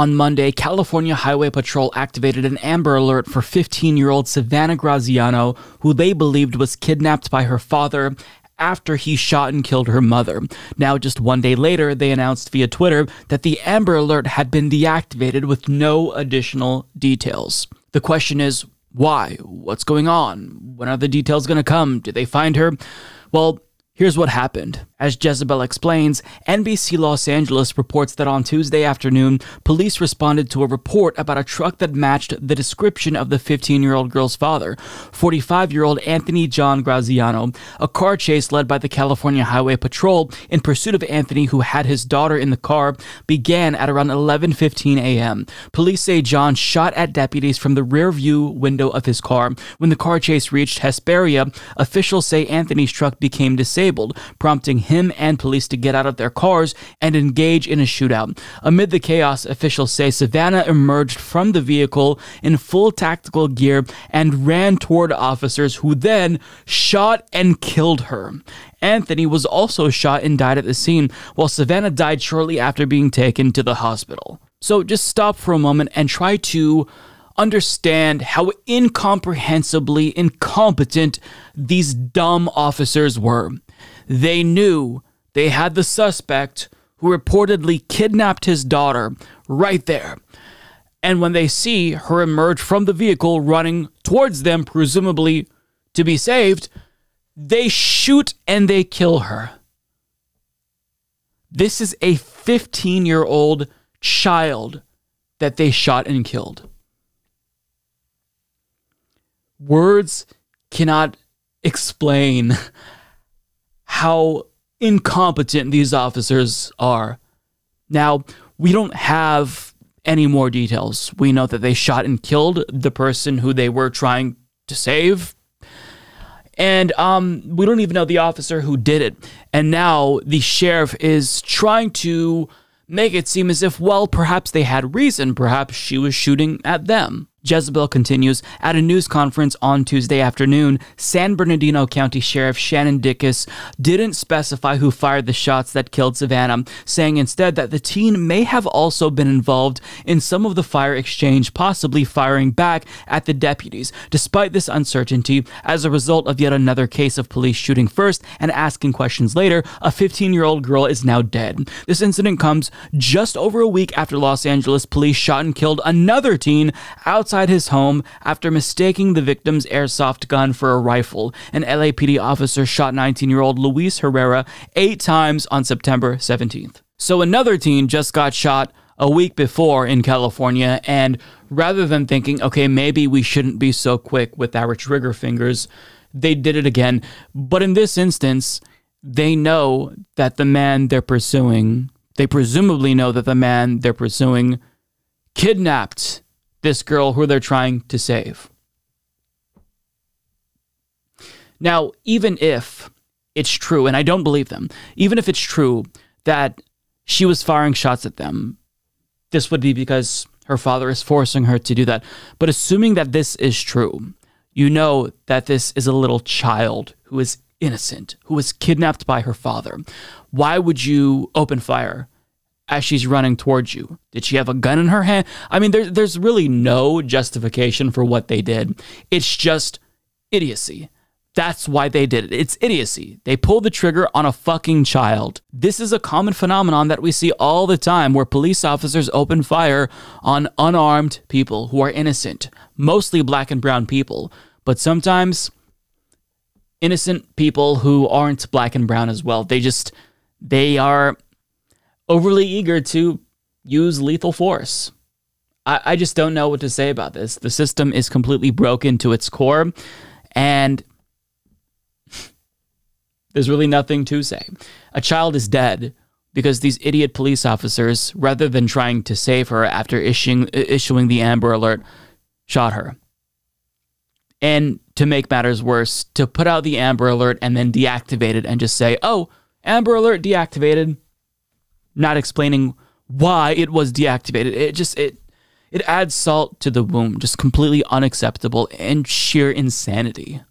On Monday, California Highway Patrol activated an Amber Alert for 15 year old Savannah Graziano, who they believed was kidnapped by her father after he shot and killed her mother. Now, just one day later, they announced via Twitter that the Amber Alert had been deactivated with no additional details. The question is, why? What's going on? When are the details going to come? Did they find her? Well, Here's what happened. As Jezebel explains, NBC Los Angeles reports that on Tuesday afternoon, police responded to a report about a truck that matched the description of the 15 year old girl's father, 45 year old Anthony John Graziano. A car chase led by the California Highway Patrol in pursuit of Anthony, who had his daughter in the car, began at around 11:15 a.m. Police say John shot at deputies from the rear view window of his car. When the car chase reached Hesperia, officials say Anthony's truck became disabled, prompting him and police to get out of their cars and engage in a shootout. Amid the chaos, officials say Savannah emerged from the vehicle in full tactical gear and ran toward officers who then shot and killed her. Anthony was also shot and died at the scene, while Savannah died shortly after being taken to the hospital. So just stop for a moment and try to understand how incomprehensibly incompetent these dumb officers were. They knew they had the suspect who reportedly kidnapped his daughter right there. And when they see her emerge from the vehicle running towards them, presumably to be saved, they shoot and they kill her. This is a 15 year old child that they shot and killed. Words cannot explain how incompetent these officers are. Now, we don't have any more details. We know that they shot and killed the person who they were trying to save. And um, we don't even know the officer who did it. And now the sheriff is trying to make it seem as if, well, perhaps they had reason. Perhaps she was shooting at them. Jezebel continues At a news conference on Tuesday afternoon, San Bernardino County Sheriff Shannon Dicus didn't specify who fired the shots that killed Savannah, saying instead that the teen may have also been involved in some of the fire exchange, possibly firing back at the deputies. Despite this uncertainty, as a result of yet another case of police shooting first and asking questions later, a 15 year old girl is now dead. This incident comes just over a week after Los Angeles police shot and killed another teen outside outside his home after mistaking the victim's airsoft gun for a rifle. An LAPD officer shot 19 year old Luis Herrera eight times on September 17th. So another teen just got shot a week before in California, and rather than thinking, okay, maybe we shouldn't be so quick with our trigger fingers, they did it again. But in this instance, they know that the man they're pursuing, they presumably know that the man they're pursuing kidnapped this girl who they're trying to save. Now, even if it's true, and I don't believe them, even if it's true that she was firing shots at them, this would be because her father is forcing her to do that. But assuming that this is true, you know that this is a little child who is innocent, who was kidnapped by her father. Why would you open fire as she's running towards you? Did she have a gun in her hand? I mean, there, there's really no justification for what they did. It's just idiocy. That's why they did it. It's idiocy. They pulled the trigger on a fucking child. This is a common phenomenon that we see all the time where police officers open fire on unarmed people who are innocent, mostly black and brown people, but sometimes innocent people who aren't black and brown as well. They just, they are overly eager to use lethal force. I, I just don't know what to say about this. The system is completely broken to its core, and there's really nothing to say. A child is dead because these idiot police officers, rather than trying to save her after issuing, issuing the Amber Alert, shot her. And to make matters worse, to put out the Amber Alert and then deactivate it and just say, oh, Amber Alert deactivated not explaining why it was deactivated. It just it it adds salt to the wound, just completely unacceptable and sheer insanity.